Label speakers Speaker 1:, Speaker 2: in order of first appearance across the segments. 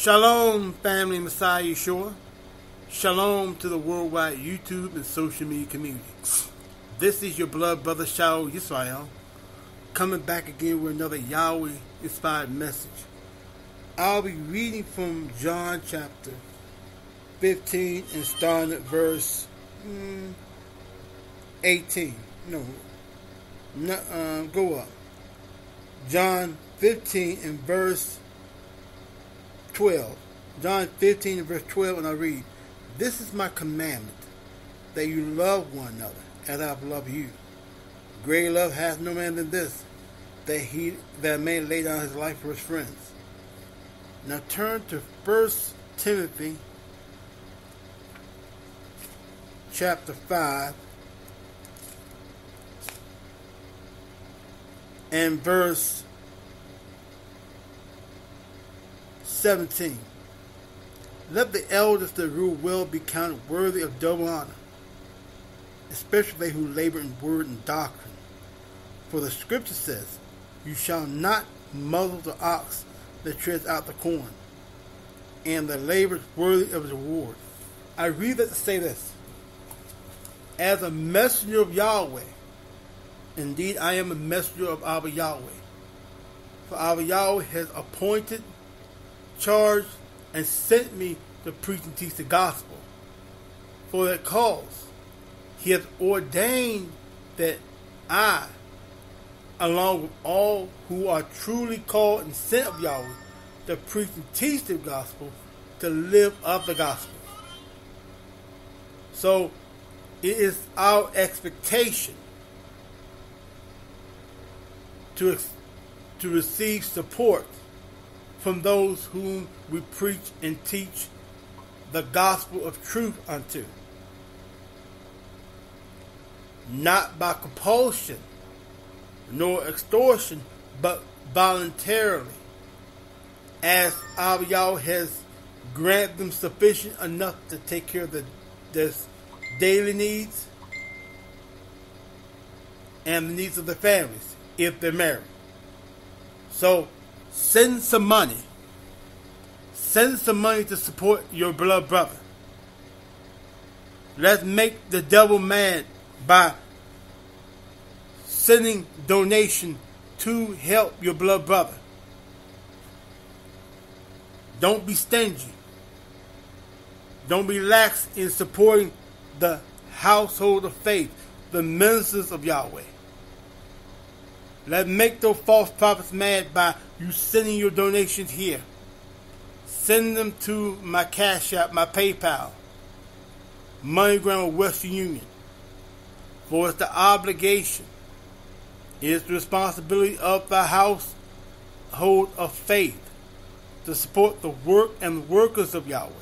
Speaker 1: Shalom, family Messiah Yeshua. Shalom to the worldwide YouTube and social media community. This is your blood brother Sha'ul Yisrael coming back again with another Yahweh inspired message. I'll be reading from John chapter 15 and starting at verse mm, 18. No, no uh, go up. John 15 and verse 12. John 15 verse 12, and I read, This is my commandment, that you love one another as I have loved you. Greater love hath no man than this, that he that a man lay down his life for his friends. Now turn to 1 Timothy chapter 5 and verse 17. Let the elders that rule well be counted worthy of double honor, especially they who labor in word and doctrine. For the scripture says, You shall not muzzle the ox that treads out the corn, and the labor is worthy of his reward. I read that to say this. As a messenger of Yahweh, indeed I am a messenger of Abba Yahweh. For Abba Yahweh has appointed charged, and sent me to preach and teach the gospel. For that cause, he has ordained that I, along with all who are truly called and sent of Yahweh, to preach and teach the gospel, to live up the gospel. So, it is our expectation to, to receive support from those whom we preach and teach the gospel of truth unto. Not by compulsion nor extortion, but voluntarily, as our Yahweh has granted them sufficient enough to take care of the, their daily needs and the needs of their families if they're married. So Send some money. Send some money to support your blood brother. Let's make the devil mad by sending donation to help your blood brother. Don't be stingy. Don't be lax in supporting the household of faith, the ministers of Yahweh. Let's make those false prophets mad by you sending your donations here. Send them to my Cash App, my PayPal, MoneyGram or Western Union. For it's the obligation, it is the responsibility of the household of faith to support the work and workers of Yahweh.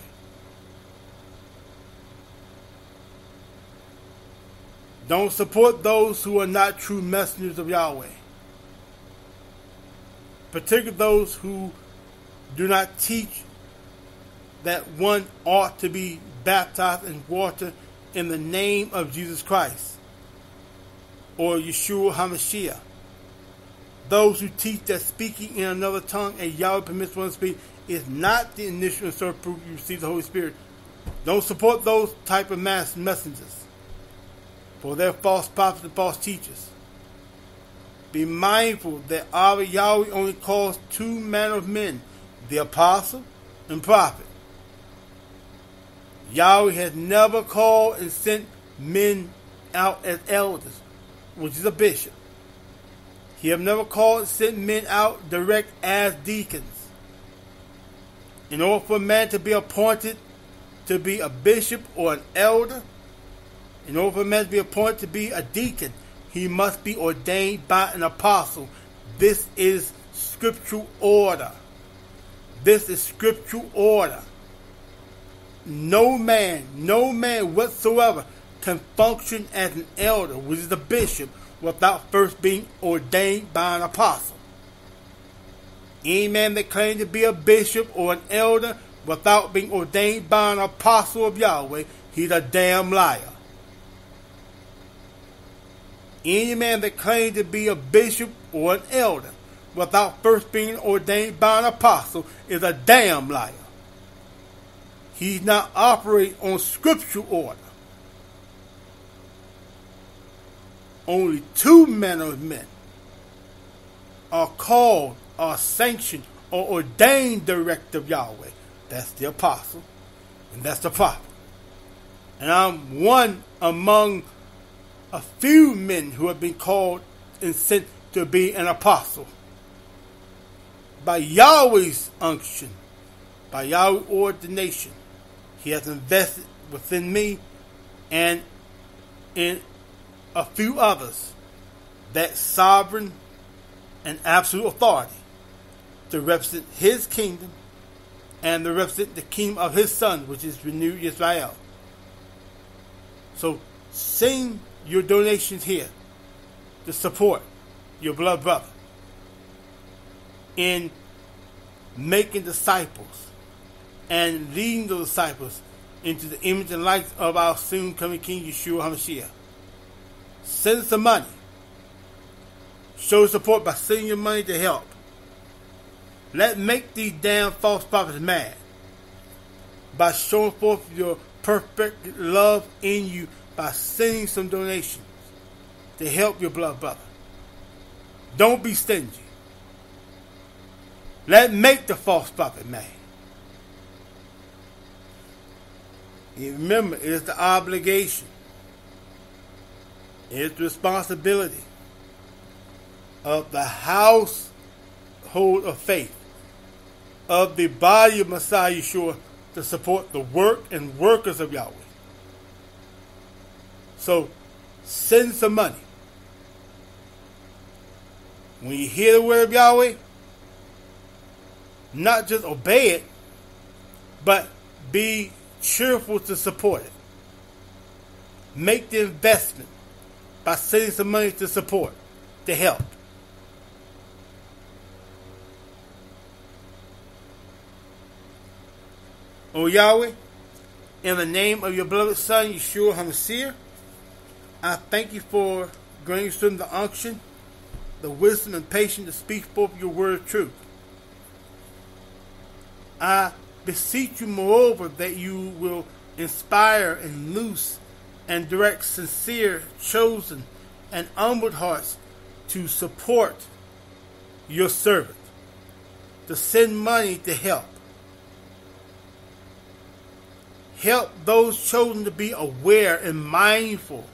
Speaker 1: Don't support those who are not true messengers of Yahweh particularly those who do not teach that one ought to be baptized in water in the name of Jesus Christ or Yeshua HaMashiach. Those who teach that speaking in another tongue and Yahweh permits one to speak is not the initial and certain proof you receive the Holy Spirit. Don't support those type of mass messengers, for they're false prophets and false teachers. Be mindful that our Yahweh only calls two manner of men, the apostle and prophet. Yahweh has never called and sent men out as elders, which is a bishop. He have never called and sent men out direct as deacons. In order for a man to be appointed to be a bishop or an elder, in order for a man to be appointed to be a deacon, he must be ordained by an apostle. This is scriptural order. This is scriptural order. No man, no man whatsoever can function as an elder, which is a bishop, without first being ordained by an apostle. Any man that claims to be a bishop or an elder without being ordained by an apostle of Yahweh, he's a damn liar. Any man that claims to be a bishop or an elder without first being ordained by an apostle is a damn liar. He's not operating on scriptural order. Only two men of men are called, are sanctioned, or ordained direct of Yahweh. That's the apostle, and that's the prophet. And I'm one among a few men who have been called and sent to be an apostle. By Yahweh's unction, by Yahweh's ordination, He has invested within me and in a few others that sovereign and absolute authority to represent His kingdom and to represent the kingdom of His Son, which is renewed Israel. So send your donations here to support your blood brother in making disciples and leading the disciples into the image and likeness of our soon coming King Yeshua HaMashiach. Send some money. Show support by sending your money to help. Let make these damn false prophets mad by showing forth your perfect love in you by sending some donations to help your blood brother. Don't be stingy. Let make the false prophet mad. And remember, it is the obligation, it is the responsibility of the household of faith, of the body of Messiah Yeshua to support the work and workers of Yahweh. So send some money. When you hear the word of Yahweh, not just obey it, but be cheerful to support it. Make the investment by sending some money to support, to help. O Yahweh, in the name of your beloved Son, Yeshua HaMashiach, I thank you for granting the unction, the wisdom and patience to speak forth your word of truth. I beseech you, moreover, that you will inspire and loose and direct sincere, chosen, and humbled hearts to support your servant, to send money to help, Help those chosen to be aware and mindful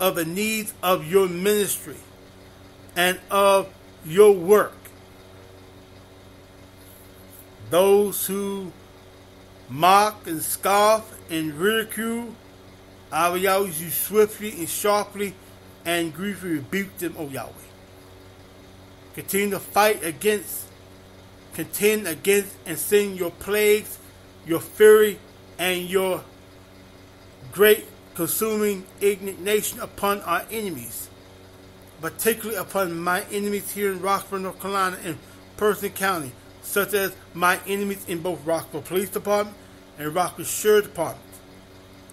Speaker 1: of the needs of your ministry and of your work. Those who mock and scoff and ridicule, I will always use swiftly and sharply and griefly rebuke them, O Yahweh. Continue to fight against, contend against, and send your plagues, your fury, and your great consuming indignation upon our enemies, particularly upon my enemies here in Roxboro, North Carolina, and Person County, such as my enemies in both Roxboro Police Department and Roxboro Sheriff Department.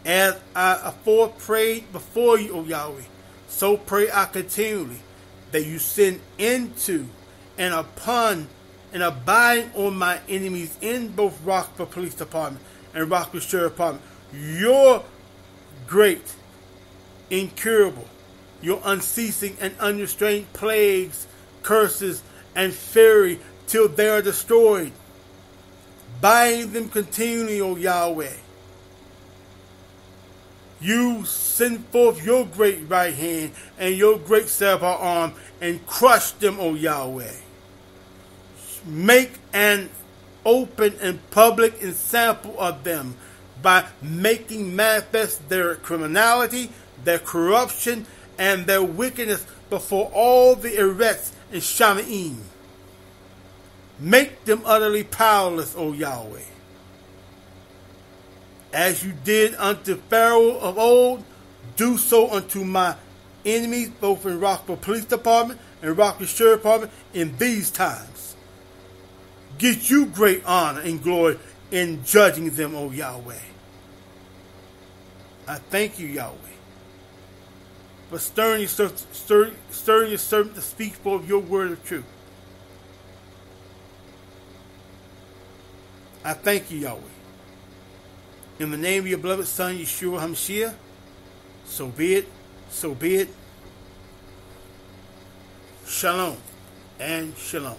Speaker 1: As I afore prayed before you, O Yahweh, so pray I continually that you send into and upon and abide on my enemies in both Roxboro Police Department and Roxboro Sheriff Department. Your great, incurable, your unceasing and unrestrained plagues, curses, and fury till they are destroyed. Bind them continually, O Yahweh. You send forth your great right hand and your great silver arm and crush them, O Yahweh. Make an open and public example of them by making manifest their criminality, their corruption, and their wickedness before all the Eretz and Shamaim. Make them utterly powerless, O Yahweh. As you did unto Pharaoh of old, do so unto my enemies, both in Roxboro Police Department and Roxboro Sheriff Department in these times get you great honor and glory in judging them, O Yahweh. I thank you, Yahweh, for stirring your, stir, stirring your servant to speak forth your word of truth. I thank you, Yahweh, In the name of your beloved Son, Yeshua HaMashiach, so be it, so be it. Shalom and shalom.